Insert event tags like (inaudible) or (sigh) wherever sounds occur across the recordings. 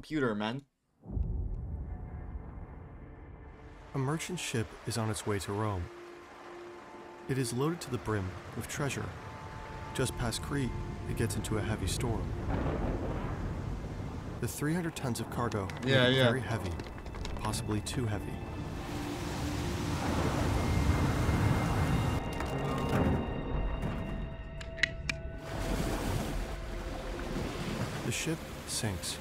computer, man. A merchant ship is on its way to Rome. It is loaded to the brim with treasure. Just past Crete, it gets into a heavy storm. The 300 tons of cargo Yeah, yeah. very heavy, possibly too heavy. The ship sinks.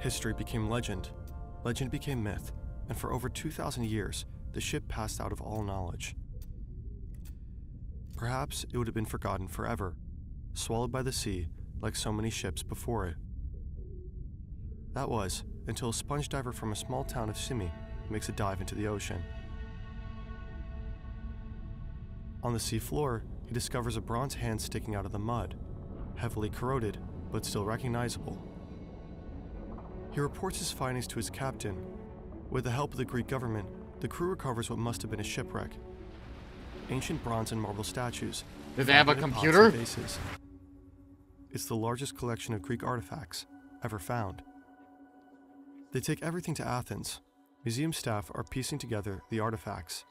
History became legend, legend became myth, and for over 2,000 years, the ship passed out of all knowledge. Perhaps it would have been forgotten forever, swallowed by the sea like so many ships before it. That was until a sponge diver from a small town of Symi makes a dive into the ocean. On the sea floor, he discovers a bronze hand sticking out of the mud, heavily corroded, but still recognizable. He reports his findings to his captain. With the help of the Greek government, the crew recovers what must have been a shipwreck. Ancient bronze and marble statues. Did they have a computer? vases. It's the largest collection of Greek artifacts ever found. They take everything to Athens. Museum staff are piecing together the artifacts.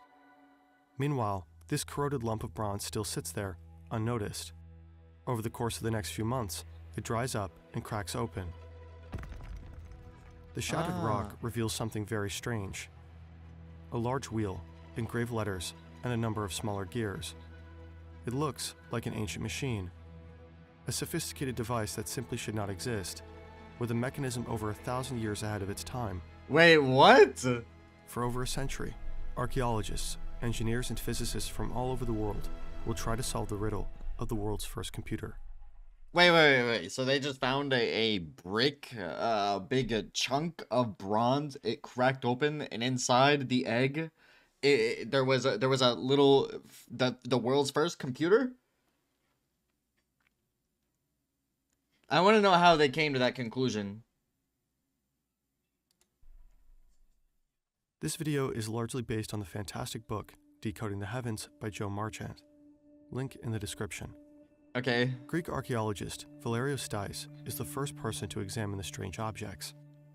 Meanwhile, this corroded lump of bronze still sits there, unnoticed. Over the course of the next few months, it dries up and cracks open. The shattered rock Ah. reveals something very strange a large wheel, engraved letters, and a number of smaller gears. It looks like an ancient machine, a sophisticated device that simply should not exist, with a mechanism over a thousand years ahead of its time. Wait, what? For over a century, archaeologists, engineers, and physicists from all over the world will try to solve the riddle of the world's first computer. Wait, wait, wait, wait. So they just found a, a brick, uh, a big uh, chunk of bronze. It cracked open, and inside the egg, it, it- there was a there was a little the the world's first computer. I want to know how they came to that conclusion. This video is largely based on the fantastic book Decoding the Heavens by Jo Marchant. Link in the description. Okay. Greek archaeologist Valerio Stais is the first person to examine the strange objects.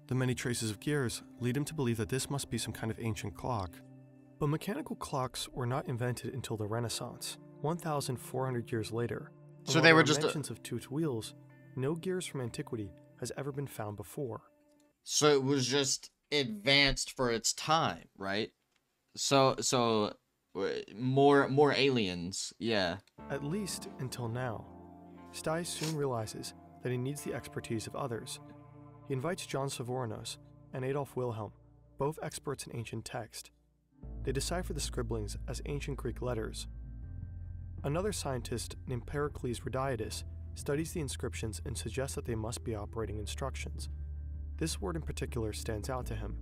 The many traces of gears lead him to believe that this must be some kind of ancient clock. But mechanical clocks were not invented until the Renaissance, 1,400 years later. And So they were just a- mentions of toothed wheels. No gears from antiquity has ever been found before. So it was just advanced for its time, right? So so more more aliens, yeah. At least until now. Stais soon realizes that he needs the expertise of others. He invites John Svoronos and Adolf Wilhelm, both experts in ancient text. They decipher the scribblings as ancient Greek letters. Another scientist named Pericles Rhodiatus studies the inscriptions and suggests that they must be operating instructions. This word in particular stands out to him.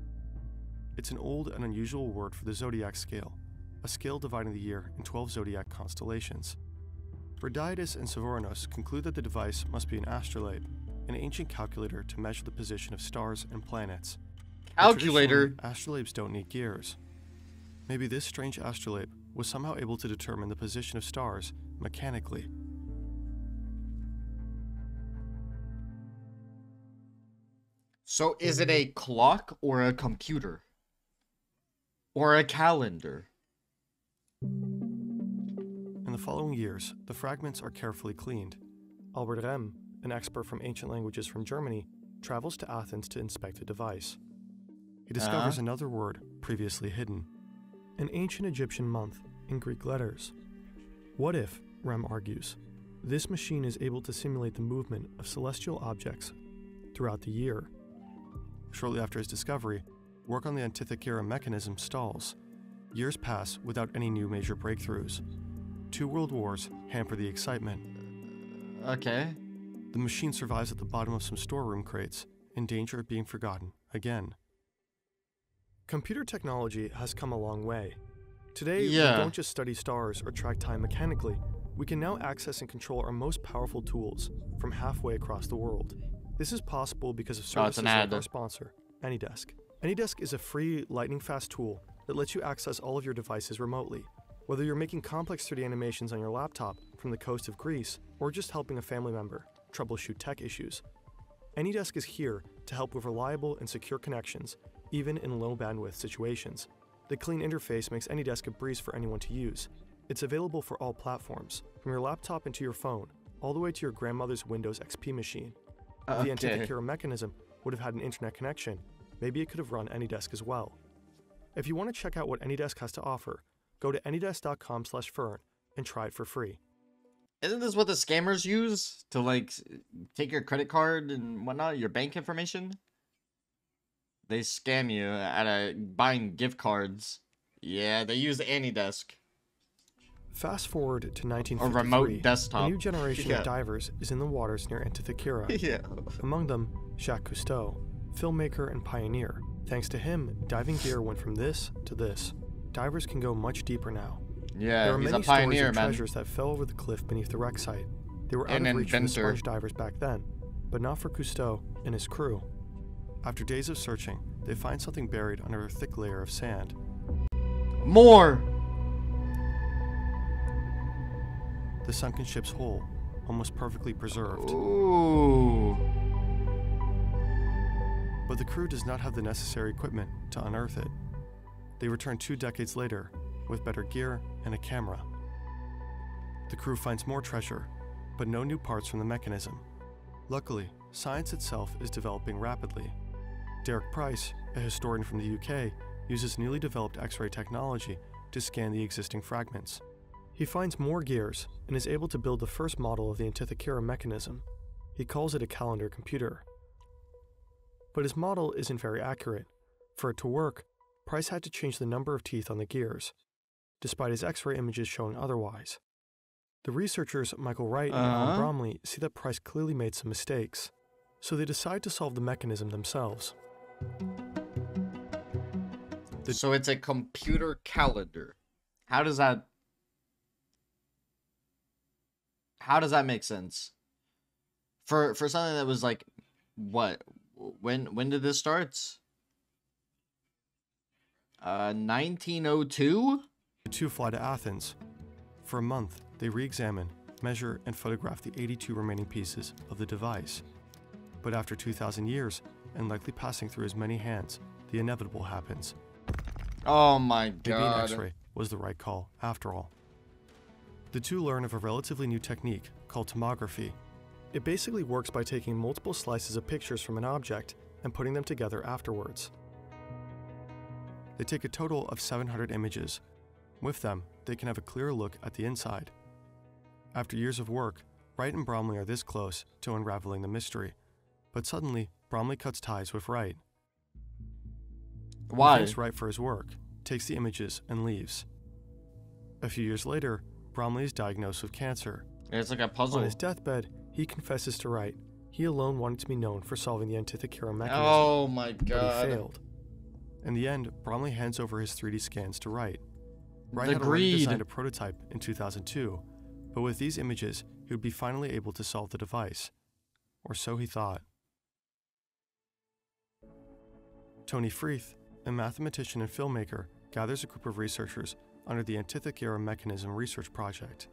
It's an old and unusual word for the zodiac scale, a scale dividing the year in 12 zodiac constellations. Rhodiatus and Svoronos conclude that the device must be an astrolabe, an ancient calculator to measure the position of stars and planets. Calculator. Astrolabes don't need gears. Maybe this strange astrolabe was somehow able to determine the position of stars mechanically. So is it a clock or a computer? Or a calendar? In the following years, the fragments are carefully cleaned. Albert Rehm, an expert from ancient languages from Germany, travels to Athens to inspect the device. He discovers Uh-huh. another word previously hidden an ancient Egyptian month in Greek letters. What if, Rehm argues, this machine is able to simulate the movement of celestial objects throughout the year? Shortly after his discovery, work on the Antikythera mechanism stalls. Years pass without any new major breakthroughs. Two world wars hamper the excitement. Okay. The machine survives at the bottom of some storeroom crates, in danger of being forgotten again. Computer technology has come a long way. Today, Yeah. we don't just study stars or track time mechanically. We can now access and control our most powerful tools from halfway across the world. This is possible because of Oh, services an like our sponsor, AnyDesk. AnyDesk is a free, lightning fast tool that lets you access all of your devices remotely. Whether you're making complex 3D animations on your laptop from the coast of Greece or just helping a family member troubleshoot tech issues, AnyDesk is here to help with reliable and secure connections, even in low bandwidth situations. The clean interface makes AnyDesk a breeze for anyone to use. It's available for all platforms, from your laptop into your phone, all the way to your grandmother's Windows XP machine. If the Okay. Antikythera mechanism would have had an internet connection, maybe it could have run AnyDesk as well. If you want to check out what AnyDesk has to offer, go to anydesk.com slash fern and try it for free. Isn't this what the scammers use to like take your credit card and whatnot, your bank information? They scam you out of buying gift cards. Yeah, they use AnyDesk. Fast forward to A 1953. remote desktop. A new generation Yeah. of divers is in the waters near Antikythera. (laughs) yeah. Among them, Jacques Cousteau, filmmaker and pioneer. Thanks to him, diving gear went from this to this. Divers can go much deeper now. there Yeah, are he's a many stories pioneer, of man. treasures that fell over the cliff beneath the wreck site. They were out An of reach for the sponge divers back then, but not for Cousteau and his crew. After days of searching, they find something buried under a thick layer of sand. More. The sunken ship's hull, almost perfectly preserved. Ooh. But the crew does not have the necessary equipment to unearth it. They return two decades later with better gear and a camera. The crew finds more treasure, but no new parts from the mechanism. Luckily, science itself is developing rapidly. Derek Price, a historian from the UK, uses newly developed X ray technology to scan the existing fragments. He finds more gears and is able to build the first model of the Antikythera mechanism. He calls it a calendar computer. But his model isn't very accurate. For it to work, Price had to change the number of teeth on the gears, despite his X ray images showing otherwise. The researchers Michael Wright and Alan Uh-huh. Bromley see that Price clearly made some mistakes, so they decide to solve the mechanism themselves. The- So it's a computer calendar. How does that How does that make sense? For for something that was like what when when did this start? Uh 1902? The two fly to Athens. For a month, they re examine, measure, and photograph the 82 remaining pieces of the device. But after 2,000 years, and likely passing through as many hands, the inevitable happens. Oh my god. Maybe an. X ray was the right call, after all. The two learn of a relatively new technique called tomography. It basically works by taking multiple slices of pictures from an object and putting them together afterwards. They take a total of 700 images. With them, they can have a clearer look at the inside. After years of work, Wright and Bromley are this close to unraveling the mystery. But suddenly, Bromley cuts ties with Wright. He Why? thanks Wright for his work, takes the images, and leaves. A few years later, Bromley is diagnosed with cancer. It's like a puzzle. On his deathbed, he confesses to Wright he alone wanted to be known for solving the Antikythera mechanism, Oh my but he failed. In the end, Bromley hands over his 3D scans to Wright. Wright The had already greed. designed a prototype in 2002, but with these images, he would be finally able to solve the device. Or so he thought. Tony Freeth, a mathematician and filmmaker, gathers a group of researchers under the Antikythera Mechanism Research Project.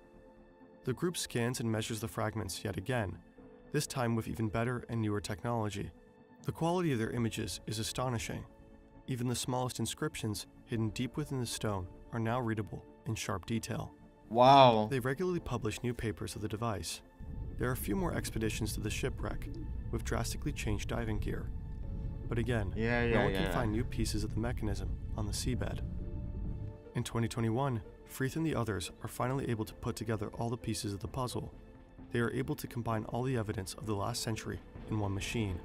The group scans and measures the fragments yet again, this time with even better and newer technology. The quality of their images is astonishing. Even the smallest inscriptions, hidden deep within the stone, are now readable in sharp detail. Wow. They regularly publish new papers of the device. There are a few more expeditions to the shipwreck, with drastically changed diving gear. But again, Yeah, yeah, no one yeah. can find new pieces of the mechanism on the seabed. In 2021, Freeth and the others are finally able to put together all the pieces of the puzzle. They are able to combine all the evidence of the last century in one machine.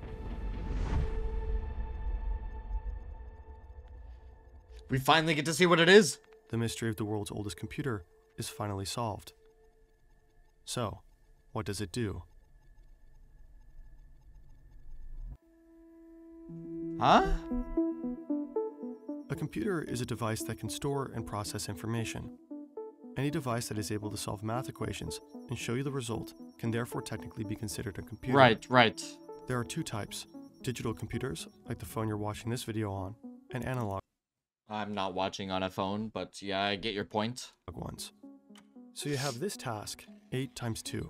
We finally get to see what it is. The mystery of the world's oldest computer is finally solved. So, what does it do? Huh? A computer is a device that can store and process information. Any device that is able to solve math equations and show you the result can therefore technically be considered a computer. Right, right. There are two types digital computers, like the phone you're watching this video on, and analog. I'm not watching on a phone, but yeah, I get your point. ones. So you have this task, 8 times 2.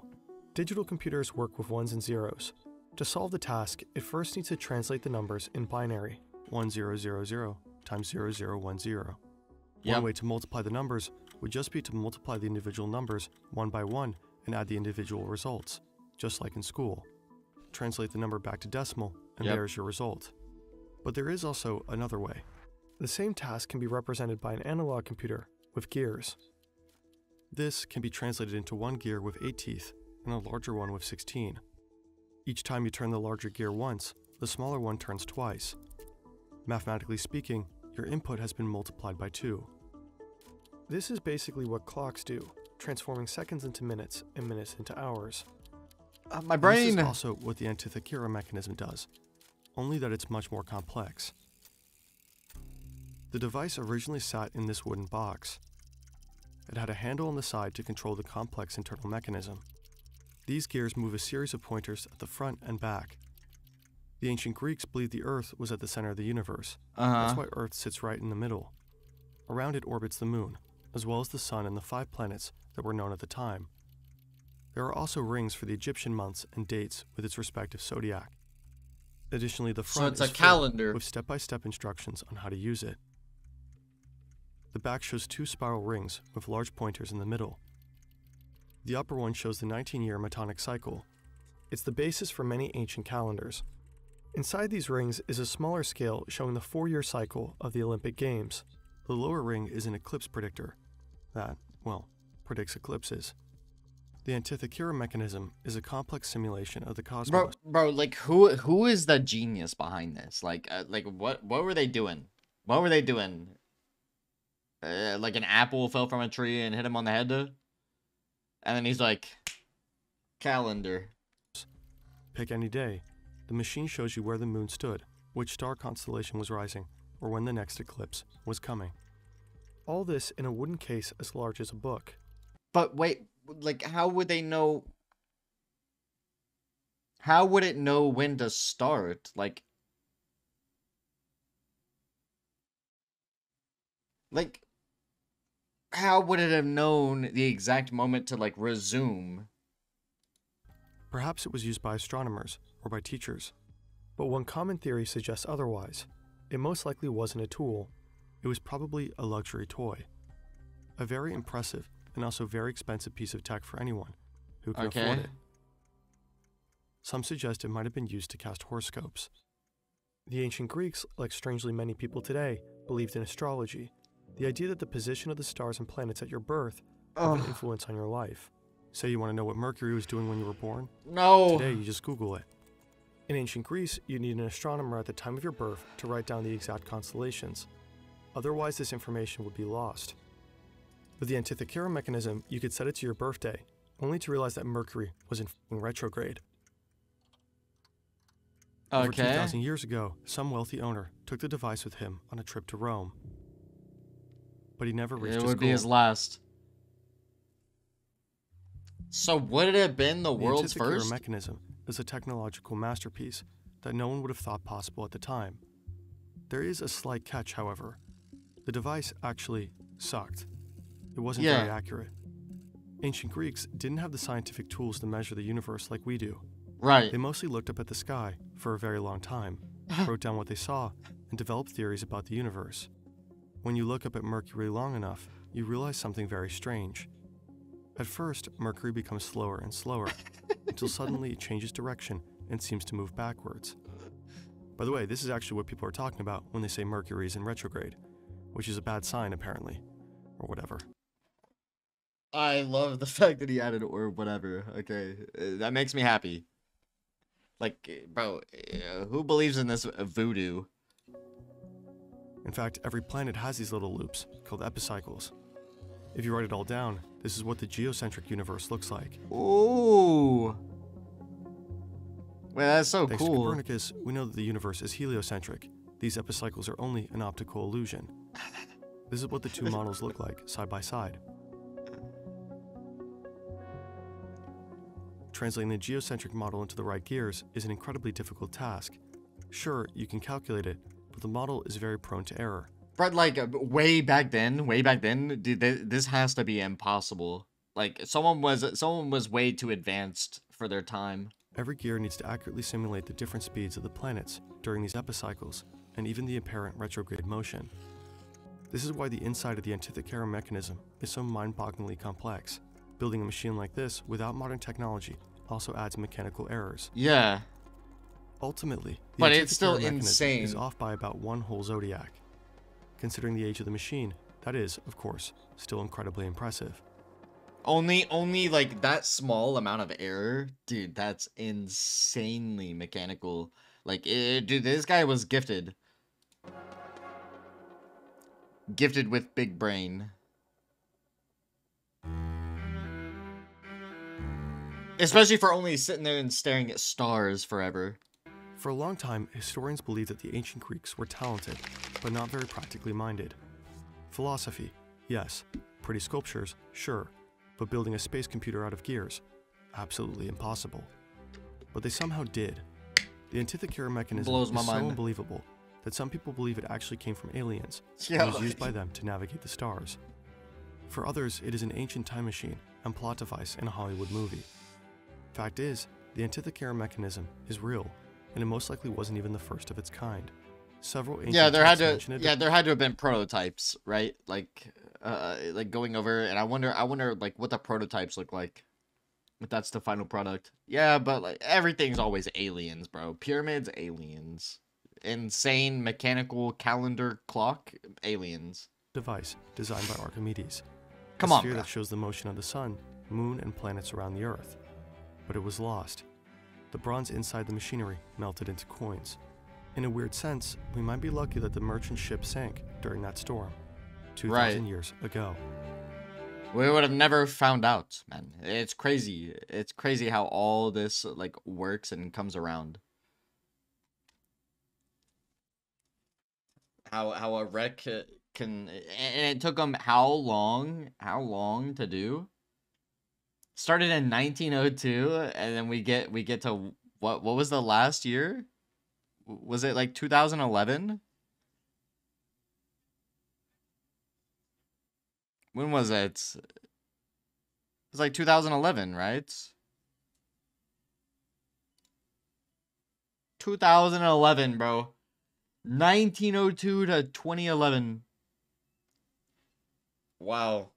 Digital computers work with ones and zeros. To solve the task, it first needs to translate the numbers in binary, 1000 times 0010. Yep. One way to multiply the numbers would just be to multiply the individual numbers one by one and add the individual results, just like in school. Translate the number back to decimal, and Yep. there's your result. But there is also another way. The same task can be represented by an analog computer with gears. This can be translated into one gear with 8 teeth and a larger one with 16. Each time you turn the larger gear once, the smaller one turns twice. Mathematically speaking, your input has been multiplied by 2. This is basically what clocks do, transforming seconds into minutes and minutes into hours. Uh, my And brain. This is also what the Antikythera mechanism does, only that it's much more complex. The device originally sat in this wooden box. It had a handle on the side to control the complex internal mechanism. These gears move a series of pointers at the front and back. The ancient Greeks believed the Earth was at the center of the universe. Uh That's why Earth sits right in the middle. Around it orbits the Moon, as well as the Sun and the five planets that were known at the time. There are also rings for the Egyptian months and dates with its respective zodiac. Additionally, the So front it's a calendar. with step-by-step instructions on how to use it. The back shows two spiral rings with large pointers in the middle. The upper one shows the 19-year Metonic cycle. It's the basis for many ancient calendars. Inside these rings is a smaller scale showing the four-year cycle of the Olympic Games. The lower ring is an eclipse predictor that, well, predicts eclipses. The Antikythera mechanism is a complex simulation of the cosmos. Bro, bro, like who who is the genius behind this? Like, uh, like what what were they doing? What were they doing? Uh, like an apple fell from a tree and hit him on the head, and then he's like, calendar. Pick any day. The machine shows you where the moon stood, which star constellation was rising, or when the next eclipse was coming. All this in a wooden case as large as a book. But wait, like how would they know? How would it know when to start? Like, like, how would it have known the exact moment to like resume? Perhaps it was used by astronomers or by teachers. But one common theory suggests otherwise. It most likely wasn't a tool, it was probably a luxury toy. A very impressive and also very expensive piece of tech for anyone who could afford Okay. it. Some suggest it might have been used to cast horoscopes. The ancient Greeks, like strangely many people today, believed in astrology, the idea that the position of the stars and planets at your birth have an influence on your life. Say you want to know what Mercury was doing when you were born? no! Today, you just Google it. In ancient Greece, you need an astronomer at the time of your birth to write down the exact constellations. Otherwise, this information would be lost. With the Antikythera mechanism, you could set it to your birthday, only to realize that Mercury was in f***ing retrograde. Over 2,000 years ago, some wealthy owner took the device with him on a trip to Rome. But he never reached It his would be his last. So would it have been the The world's first? mechanism is a technological masterpiece that no one would have thought possible at the time. There is a slight catch, however. The device actually sucked. It wasn't very accurate. Ancient Greeks didn't have the scientific tools to measure the universe like we do. Right. They mostly looked up at the sky for a very long time, (laughs) wrote down what they saw, and developed theories about the universe. When you look up at Mercury long enough, you realize something very strange. At first, Mercury becomes slower and slower, (laughs) until suddenly it changes direction and seems to move backwards. By the way, this is actually what people are talking about when they say Mercury is in retrograde, which is a bad sign apparently, or whatever. I love the (laughs) fact that he added or whatever. Okay, uh, that makes me happy. Like, uh, bro, uh, who believes in this voodoo? In fact, every planet has these little loops called epicycles. If you write it all down, this is what the geocentric universe looks like. Ooh. Well, that's so Thanks to cool. Copernicus, we know that the universe is heliocentric. These epicycles are only an optical illusion. This is what the two (laughs) models look like side by side. Translating the geocentric model into the right gears is an incredibly difficult task. Sure, you can calculate it, but the model is very prone to error. But like uh, way back then, way back then, dude, this has to be impossible. Like someone was someone was way too advanced for their time. Every gear needs to accurately simulate the different speeds of the planets during these epicycles, and even the apparent retrograde motion. This is why the inside of the Antikythera mechanism is so mind-bogglingly complex. Building a machine like this without modern technology also adds mechanical errors. Yeah. Ultimately, But it's still insane. is off by about one whole zodiac. Considering the age of the machine, that is, of course, still incredibly impressive. Only only like that small amount of error, dude, that's insanely mechanical. Like eh, dude, this guy was gifted. Gifted with big brain. Especially for only sitting there and staring at stars forever. For a long time, historians believed that the ancient Greeks were talented, but not very practically minded. Philosophy, yes. Pretty sculptures, sure. But building a space computer out of gears, absolutely impossible. But they somehow did. The Antikythera mechanism Blows my is so mind. unbelievable that some people believe it actually came from aliens Yeah, (laughs) and was used by them to navigate the stars. For others, it is an ancient time machine and plot device in a Hollywood movie. Fact is, the Antikythera mechanism is real, and it most likely wasn't even the first of its kind. Several ancient yeah, there had to yeah, there had to have been prototypes, right? Like uh like going over and I wonder I wonder like what the prototypes look like. If that's the final product. Yeah, but like everything's always aliens, bro. Pyramids, aliens. Insane mechanical calendar clock, aliens. device designed by Archimedes. Come a on, sphere bro. that shows the motion of the sun, moon, and planets around the Earth. But it was lost. The bronze inside the machinery melted into coins. In a weird sense, we might be lucky that the merchant ship sank during that storm, 2,000 Right. years ago. We would have never found out, man. It's crazy. It's crazy how all this like works and comes around. How how a wreck can and it took them how long? How long to do? Started in 1902 and then we get we get to what what was the last year? Was it like 2011? When was it? It was like 2011, right? 2011, bro. 1902 to 2011. Wow.